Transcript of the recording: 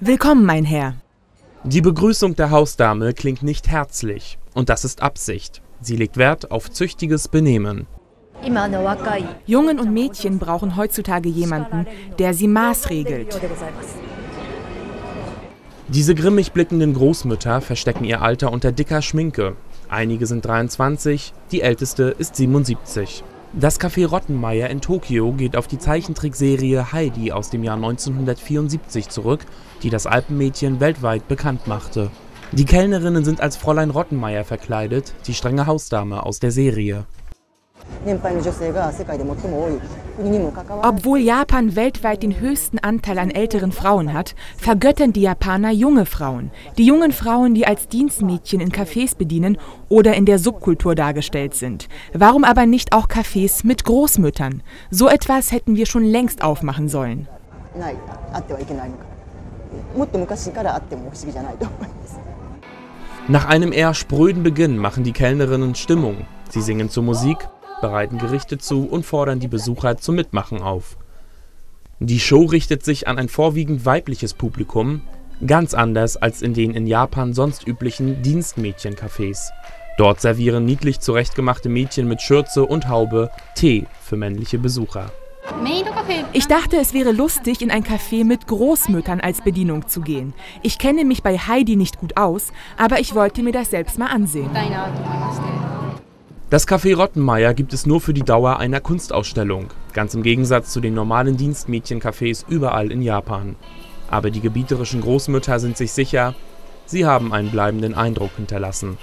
Willkommen, mein Herr. Die Begrüßung der Hausdame klingt nicht herzlich. Und das ist Absicht. Sie legt Wert auf züchtiges Benehmen. Jungen und Mädchen brauchen heutzutage jemanden, der sie maßregelt. Diese grimmig blickenden Großmütter verstecken ihr Alter unter dicker Schminke. Einige sind 23, die älteste ist 77. Das Café Rottenmeier in Tokio geht auf die Zeichentrickserie Heidi aus dem Jahr 1974 zurück, die das Alpenmädchen weltweit bekannt machte. Die Kellnerinnen sind als Fräulein Rottenmeier verkleidet, die strenge Hausdame aus der Serie. Obwohl Japan weltweit den höchsten Anteil an älteren Frauen hat, vergöttern die Japaner junge Frauen. Die jungen Frauen, die als Dienstmädchen in Cafés bedienen oder in der Subkultur dargestellt sind. Warum aber nicht auch Cafés mit Großmüttern? So etwas hätten wir schon längst aufmachen sollen. Nach einem eher spröden Beginn machen die Kellnerinnen Stimmung. Sie singen zur Musik, bereiten Gerichte zu und fordern die Besucher zum Mitmachen auf. Die Show richtet sich an ein vorwiegend weibliches Publikum, ganz anders als in den in Japan sonst üblichen Dienstmädchencafés. Dort servieren niedlich zurechtgemachte Mädchen mit Schürze und Haube Tee für männliche Besucher. Ich dachte, es wäre lustig, in ein Café mit Großmüttern als Bedienung zu gehen. Ich kenne mich bei Heidi nicht gut aus, aber ich wollte mir das selbst mal ansehen. Das Café Rottenmeier gibt es nur für die Dauer einer Kunstausstellung, ganz im Gegensatz zu den normalen Dienstmädchencafés überall in Japan. Aber die gebieterischen Großmütter sind sich sicher, sie haben einen bleibenden Eindruck hinterlassen.